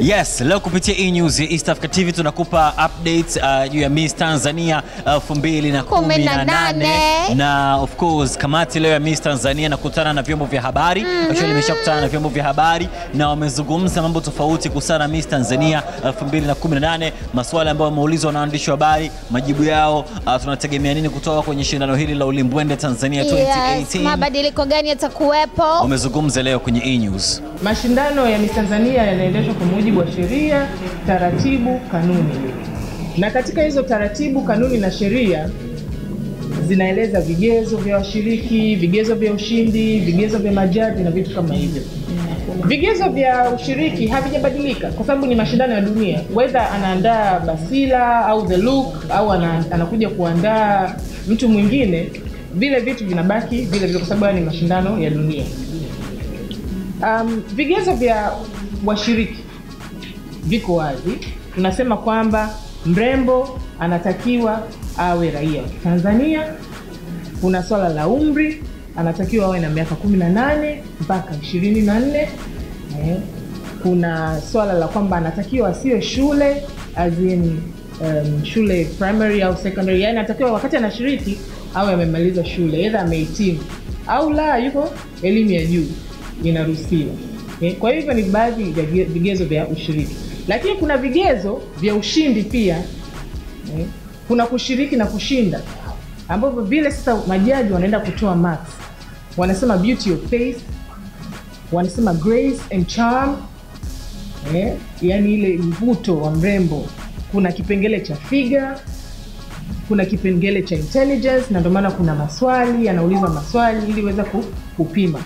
Yes, leo kupitia E News ya East Africa TV tunakupa updates uh, juu ya Miss Tanzania 2018 na of course kamati leo ya Miss Tanzania nakutana na vyombo vya habari mm actually imeshakutana na vyombo vya habari na wamezungumza mambo tofauti kuhusiana na Miss Tanzania 2018, maswali ambayo wameulizwa na waandishi wa habari, majibu yao. Uh, tunategemea nini kutoka kwenye shindano hili la Ulimbwende Tanzania 2018? Yes, mabadiliko gani yatakuwepo? Wamezungumza leo kwenye E News. Mashindano ya Miss Tanzania yanaendeshwa kwa mujibu wa sheria, taratibu, kanuni, na katika hizo taratibu, kanuni na sheria zinaeleza vigezo vya washiriki, vigezo vya ushindi, vigezo vya majaji na vitu kama hivyo. Vigezo vya ushiriki havijabadilika kwa sababu ni mashindano ya dunia, whether anaandaa Basila au The Look au ana, anakuja kuandaa mtu mwingine, vile vitu vinabaki vile vile kwa sababu haya ni mashindano ya dunia. Um, vigezo vya washiriki viko wazi. Tunasema kwamba mrembo anatakiwa awe raia wa Tanzania. Kuna swala la umri, anatakiwa awe na miaka kumi na nane mpaka ishirini na nne. Eh, kuna swala la kwamba anatakiwa asiwe shule as in, um, shule primary au secondary, yani anatakiwa wakati anashiriki awe amemaliza shule, either amehitimu au la, yuko elimu ya juu inaruhusiwa. Eh, Kwa hivyo ni baadhi ya vigezo vya ushiriki, lakini kuna vigezo vya ushindi pia. Eh, Kuna kushiriki na kushinda, ambavyo vile sasa majaji wanaenda kutoa marks, wanasema beauty of face, wanasema grace and charm, eh, yani ile mvuto wa mrembo. Kuna kipengele cha figa, kuna kipengele cha intelligence na ndio maana kuna maswali yanaulizwa maswali ili weza kupima